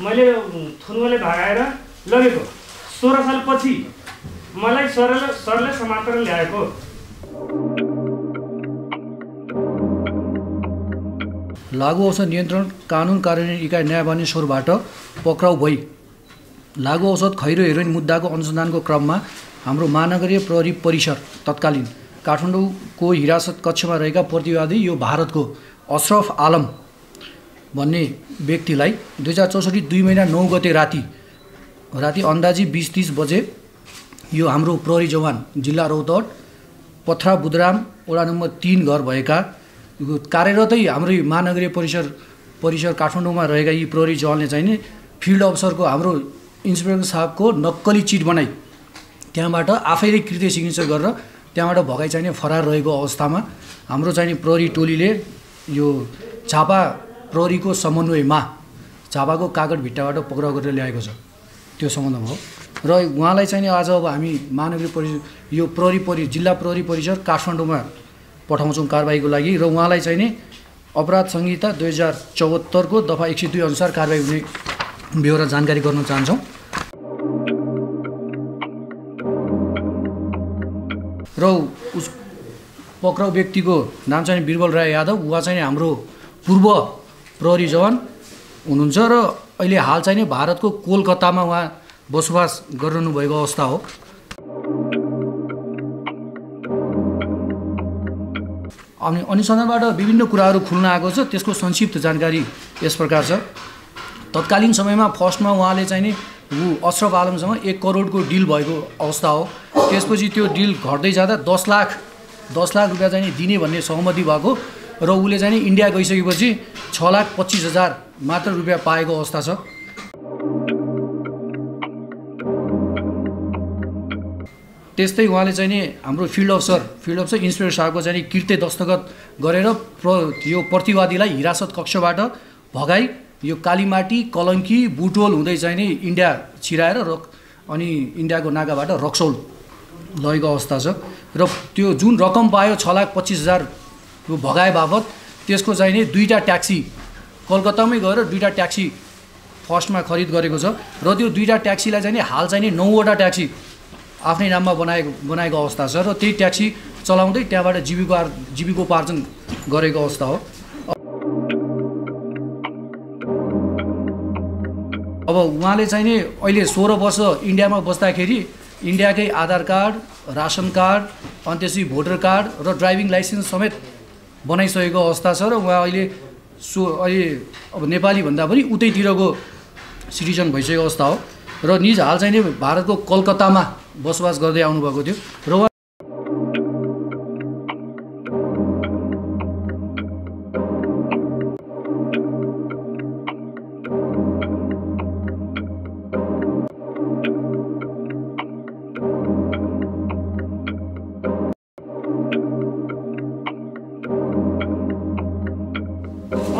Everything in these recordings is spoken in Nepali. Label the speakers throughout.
Speaker 1: मैले थुनुवाले भगाएर लगेको। सोह्र सालपछि मलाई सरले सरले समातेर ल्याएको।
Speaker 2: लागु औषध नियन्त्रण कानुन कार्यान्वयन इकाइ न्यायवानेश्वरबाट पक्राउ भई। लागु औषध खैरो हेरोइन मुद्दाको अनुसन्धानको क्रममा हाम्रो महानगरीय प्रहरी परिसर तत्कालीन काठमाडौँको हिरासत कक्षमा रहेका प्रतिवादी यो भारतको अशरफ आलम भन्ने व्यक्तिलाई दुई हजार चौसठी दुई महिना नौ गते राति राति अन्दाजी बिस तिस बजे यो हाम्रो प्रहरी जवान जिल्ला रौतहट पथरा बुधराम वडा नम्बर तिन घर भएका कार्यरतै हाम्रो महानगरीय परिसर परिसर काठमाडौँमा रहेका यी प्रहरी जवानले चाहिँ नि फिल्ड अफसरको हाम्रो इन्सपेक्टर साहबको नक्कली चिट बनाई। त्यहाँबाट आफैले कृत्य सिग्नेचर गरेर त्यहाँबाट भगाइ चाहिँ नि फरार रहेको अवस्थामा हाम्रो चाहिँ नि प्रहरी टोलीले यो झापा प्रहरीको समन्वयमा झापाको कागड भिट्टाबाट पक्राउ गरेर ल्याएको छ। त्यो सम्बन्धमा हो। र उहाँलाई चाहिँ आज अब हामी महानगरीय परिसर यो प्रहरी परि जिल्ला प्रहरी परिसर काठमाडौँमा पठाउँछौँ कारवाहीको लागि र उहाँलाई चाहिँ नि अपराध संहिता दुई हजार चौहत्तरको दफा एक सय दुई अनुसार कारवाही हुने बेहोरा जानकारी गर्न चाहन्छौँ। र उस पक्राउ व्यक्तिको नाम चाहिँ बिरबल राय यादव। उहाँ चाहिँ हाम्रो पूर्व प्रहरी जवान हुनुहुन्छ र अहिले हाल चाहिँ नि भारतको कोलकातामा उहाँ बसोबास गरिरहनु भएको अवस्था हो। अनि अनुसन्धानबाट विभिन्न कुराहरू खुल्न आएको छ त्यसको संक्षिप्त जानकारी यस प्रकार छ। तत्कालीन समयमा फर्स्टमा उहाँले चाहिँ नि ऊ अशरफ आलमसँग एक करोडको डिल भएको अवस्था हो। त्यसपछि त्यो डिल घट्दै जाँदा दस लाख दस लाख रुपियाँ चाहिँ दिने भन्ने सहमति भएको र उसले चाहिँ इन्डिया गइसकेपछि छ लाख पच्चिस हजार मात्र रुपियाँ पाएको अवस्था छ। त्यस्तै उहाँले चाहिँ नि हाम्रो फिल्ड अफसर फिल्ड अफसर इन्सपेक्टर साहबको चाहिँ कृत्य दस्तखत गरेर प्र यो प्रतिवादीलाई हिरासत कक्षबाट भगाई यो कालीमाटी कलङ्की बुटोल हुँदै चाहिँ नि इन्डिया छिराएर रक अनि इन्डियाको नाकाबाट रक्सौल लगेको अवस्था छ। र त्यो जुन रकम पायो छ लाख पच्चिस हजार यो भगाए बापत त्यसको चाहिँ नि दुईवटा ट्याक्सी कलकत्तामै गएर दुईवटा ट्याक्सी फर्स्टमा खरिद गरेको छ र त्यो दुईवटा ट्याक्सीलाई चाहिँ नि हाल चाहिँ नि नौवटा ट्याक्सी आफ्नै नाममा बनाएको बनाएको अवस्था छ र त्यही ट्याक्सी चलाउँदै त्यहाँबाट जीविका जीविकोपार्जन गरेको अवस्था हो। अब उहाँले चाहिँ नि अहिले सोह्र वर्ष इन्डियामा बस्दाखेरि इन्डियाकै आधार कार्ड रासन कार्ड अनि त्यसपछि भोटर कार्ड र ड्राइभिङ लाइसेन्स समेत बनाइसकेको अवस्था छ र उहाँ अहिले सो अहिले अब नेपाली भन्दा पनि उतैतिरको सिटिजन भइसकेको अवस्था हो। र निज हाल चाहिँ नि भारतको कलकत्तामा बसोबास गर्दै आउनुभएको थियो। र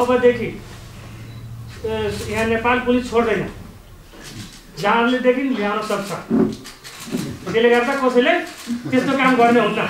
Speaker 1: अबदेखि यहाँ नेपाल पुलिस छोड्दैन। जहाँदेखि ल्याउन सक्छ। त्यसले गर्दा कसैले त्यस्तो काम गर्ने हुन्न।